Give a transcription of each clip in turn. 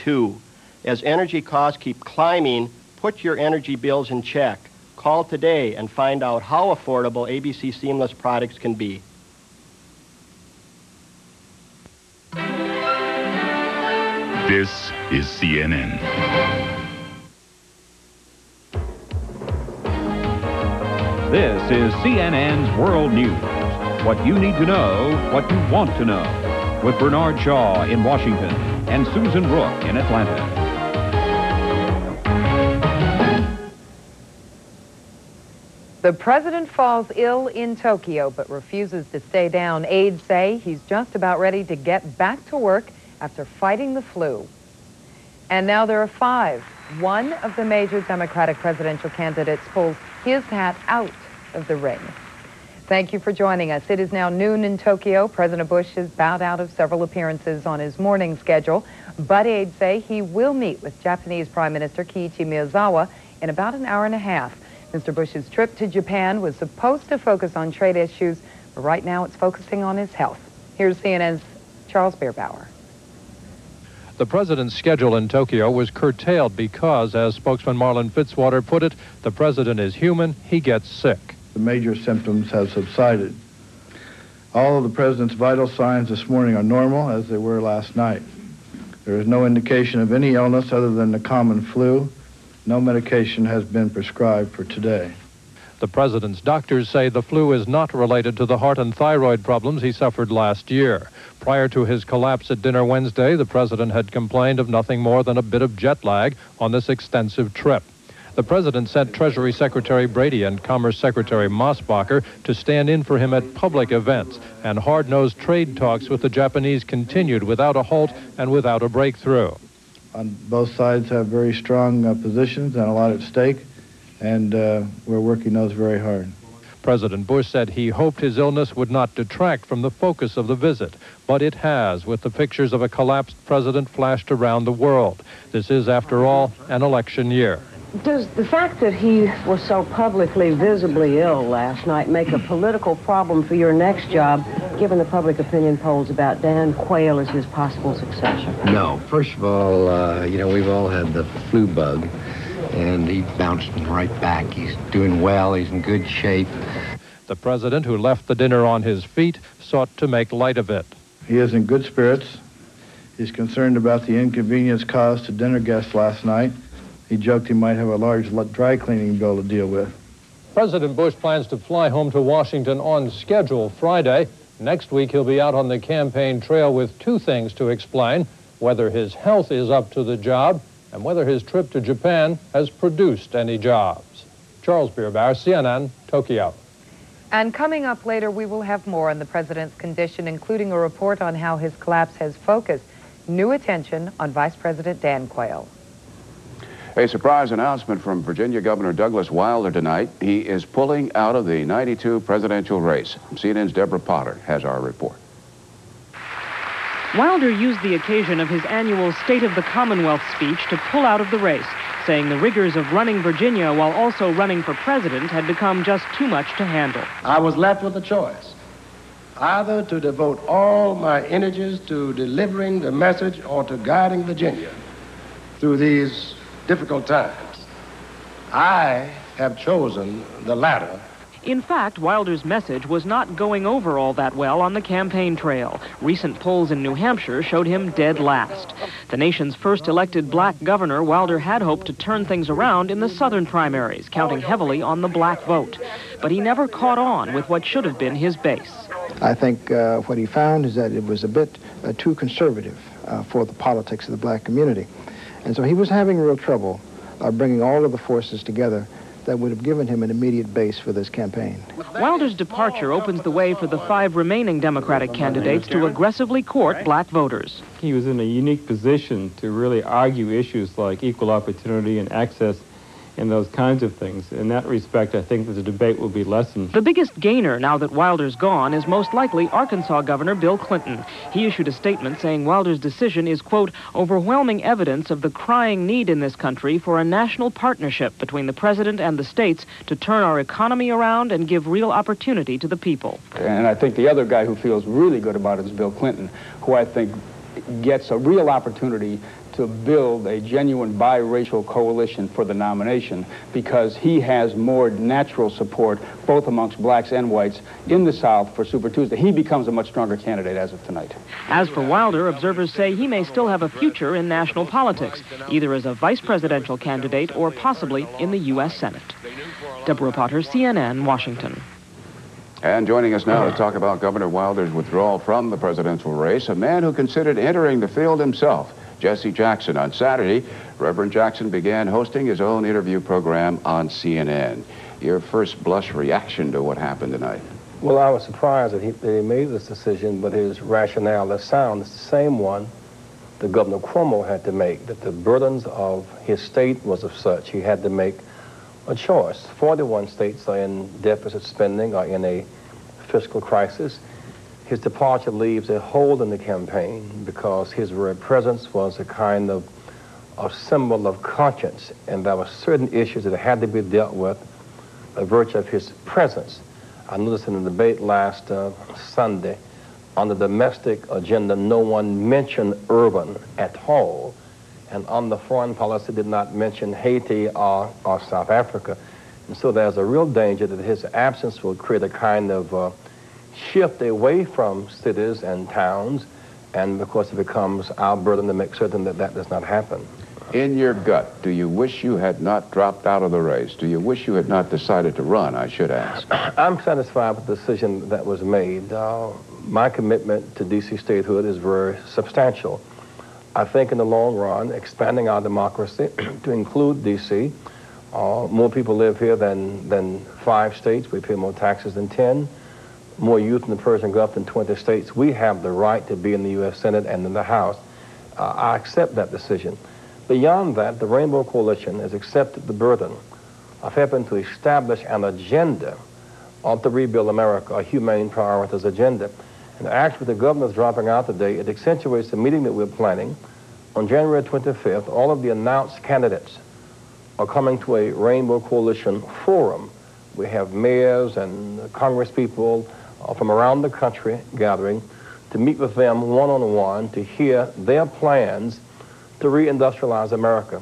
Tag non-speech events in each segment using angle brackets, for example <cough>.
Two, as energy costs keep climbing, put your energy bills in check. Call today and find out how affordable ABC Seamless products can be. This is CNN. This is CNN's World News. What you need to know, what you want to know. With Bernard Shaw in Washington and Susan Rook in Atlanta. The president falls ill in Tokyo but refuses to stay down. Aides say he's just about ready to get back to work after fighting the flu. And now there are five. One of the major Democratic presidential candidates pulls his hat out of the ring. Thank you for joining us. It is now noon in Tokyo. President Bush has bowed out of several appearances on his morning schedule, but aides say he will meet with Japanese Prime Minister Kiichi Miyazawa in about an hour and a half. Mr. Bush's trip to Japan was supposed to focus on trade issues, but right now it's focusing on his health. Here's CNN's Charles Bierbauer. The president's schedule in Tokyo was curtailed because, as spokesman Marlin Fitzwater put it, the president is human, he gets sick. The major symptoms have subsided. All of the president's vital signs this morning are normal as they were last night. There is no indication of any illness other than the common flu. No medication has been prescribed for today. The president's doctors say the flu is not related to the heart and thyroid problems he suffered last year. Prior to his collapse at dinner Wednesday, the president had complained of nothing more than a bit of jet lag on this extensive trip. The president sent Treasury Secretary Brady and Commerce Secretary Mosbacher to stand in for him at public events, and hard-nosed trade talks with the Japanese continued without a halt and without a breakthrough. On both sides have very strong uh, positions and a lot at stake, and uh, we're working those very hard. President Bush said he hoped his illness would not detract from the focus of the visit, but it has, with the pictures of a collapsed president flashed around the world. This is, after all, an election year. Does the fact that he was so publicly, visibly ill last night make a political problem for your next job, given the public opinion polls about Dan Quayle as his possible successor? No. First of all, uh, you know, we've all had the flu bug and he bounced right back. He's doing well. He's in good shape. The president, who left the dinner on his feet, sought to make light of it. He is in good spirits. He's concerned about the inconvenience caused to dinner guests last night. He joked he might have a large dry cleaning bill to deal with. President Bush plans to fly home to Washington on schedule Friday. Next week, he'll be out on the campaign trail with two things to explain whether his health is up to the job and whether his trip to Japan has produced any jobs. Charles Bierbauer, CNN, Tokyo. And coming up later, we will have more on the president's condition, including a report on how his collapse has focused new attention on Vice President Dan Quayle. A surprise announcement from Virginia Governor Douglas Wilder tonight. He is pulling out of the 92 presidential race. CNN's Deborah Potter has our report. Wilder used the occasion of his annual State of the Commonwealth speech to pull out of the race, saying the rigors of running Virginia while also running for president had become just too much to handle. I was left with a choice either to devote all my energies to delivering the message or to guiding Virginia through these difficult times. I have chosen the latter in fact, Wilder's message was not going over all that well on the campaign trail. Recent polls in New Hampshire showed him dead last. The nation's first elected black governor, Wilder had hoped to turn things around in the southern primaries, counting heavily on the black vote. But he never caught on with what should have been his base. I think uh, what he found is that it was a bit uh, too conservative uh, for the politics of the black community. And so he was having real trouble uh, bringing all of the forces together that would have given him an immediate base for this campaign. Wilder's departure opens the way for the five remaining Democratic candidates to aggressively court black voters. He was in a unique position to really argue issues like equal opportunity and access and those kinds of things. In that respect, I think that the debate will be lessened. The biggest gainer now that Wilder's gone is most likely Arkansas Governor Bill Clinton. He issued a statement saying Wilder's decision is, quote, overwhelming evidence of the crying need in this country for a national partnership between the president and the states to turn our economy around and give real opportunity to the people. And I think the other guy who feels really good about it is Bill Clinton, who I think gets a real opportunity to build a genuine biracial coalition for the nomination because he has more natural support, both amongst blacks and whites, in the South for Super Tuesday. He becomes a much stronger candidate as of tonight. As for Wilder, observers say he may still have a future in national politics, either as a vice presidential candidate or possibly in the U.S. Senate. Deborah Potter, CNN, Washington. And joining us now to talk about Governor Wilder's withdrawal from the presidential race, a man who considered entering the field himself, Jesse Jackson. On Saturday, Reverend Jackson began hosting his own interview program on CNN. Your first blush reaction to what happened tonight? Well, I was surprised that he, that he made this decision, but his rationale is sound. It's the same one that Governor Cuomo had to make, that the burdens of his state was of such he had to make a choice. 41 states are in deficit spending, are in a fiscal crisis. His departure leaves a hole in the campaign because his presence was a kind of a symbol of conscience, and there were certain issues that had to be dealt with by virtue of his presence. I noticed in the debate last uh, Sunday, on the domestic agenda, no one mentioned urban at all and on the foreign policy did not mention Haiti or, or South Africa. And so there's a real danger that his absence will create a kind of uh, shift away from cities and towns, and of course it becomes our burden to make certain that that does not happen. In your gut, do you wish you had not dropped out of the race? Do you wish you had not decided to run, I should ask? <clears throat> I'm satisfied with the decision that was made. Uh, my commitment to D.C. statehood is very substantial. I think in the long run, expanding our democracy <clears throat> to include D.C., uh, more people live here than, than five states. We pay more taxes than 10. More youth in the Persian Gulf than 20 states. We have the right to be in the U.S. Senate and in the House. Uh, I accept that decision. Beyond that, the Rainbow Coalition has accepted the burden of helping to establish an agenda of the Rebuild America, a humane priorities agenda. And actually, the governor's dropping out today. It accentuates the meeting that we're planning on January 25th. All of the announced candidates are coming to a Rainbow Coalition forum. We have mayors and congresspeople from around the country gathering to meet with them one-on-one to hear their plans to reindustrialize America,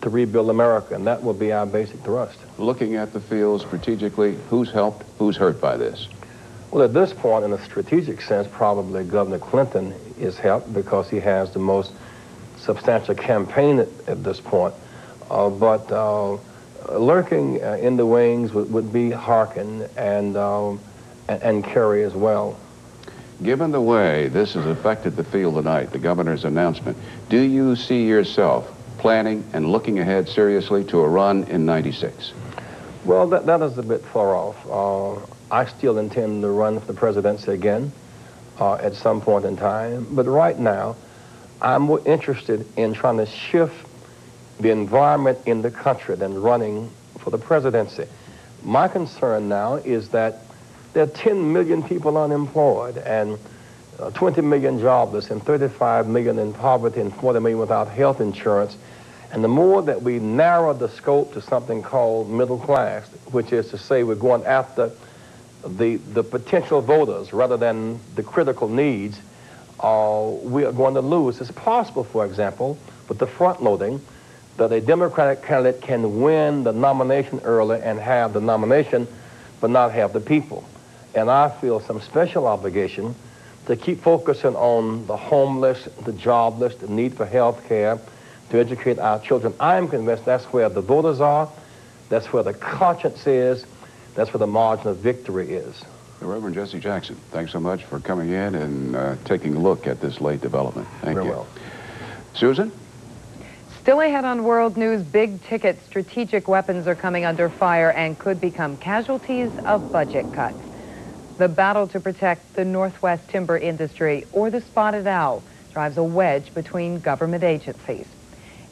to rebuild America, and that will be our basic thrust. Looking at the field strategically, who's helped, who's hurt by this? Well, at this point, in a strategic sense, probably Governor Clinton is helped because he has the most substantial campaign at, at this point. Uh, but uh, lurking uh, in the wings would, would be Harkin and, um, and, Kerrey as well. Given the way this has affected the field tonight, the governor's announcement, do you see yourself planning and looking ahead seriously to a run in 96? Well, that, that is a bit far off. Uh, I still intend to run for the presidency again uh, at some point in time. But right now, I'm more interested in trying to shift the environment in the country than running for the presidency. My concern now is that there are 10 million people unemployed and uh, 20 million jobless and 35 million in poverty and 40 million without health insurance. And the more that we narrow the scope to something called middle class, which is to say we're going after the, the potential voters rather than the critical needs, uh, we are going to lose. It's possible, for example, with the front loading, that a Democratic candidate can win the nomination early and have the nomination, but not have the people. And I feel some special obligation to keep focusing on the homeless, the jobless, the need for health care, to educate our children. I'm convinced that's where the voters are, that's where the conscience is, that's where the margin of victory is. The Reverend Jesse Jackson, thanks so much for coming in and uh, taking a look at this late development. Thank Very you. well. Susan? Still ahead on World News, big ticket strategic weapons are coming under fire and could become casualties of budget cuts. The battle to protect the Northwest timber industry or the spotted owl drives a wedge between government agencies.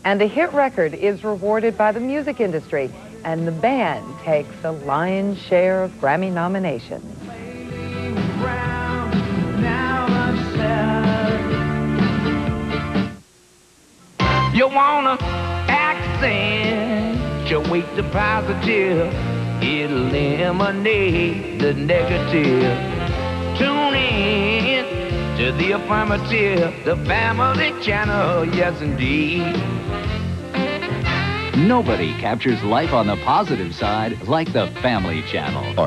And the hit record is rewarded by the music industry and the band takes the lion's share of Grammy nominations. You wanna positive, eliminate the negative. Tune in to the affirmative, the family channel, yes indeed. Nobody captures life on the positive side like the Family Channel.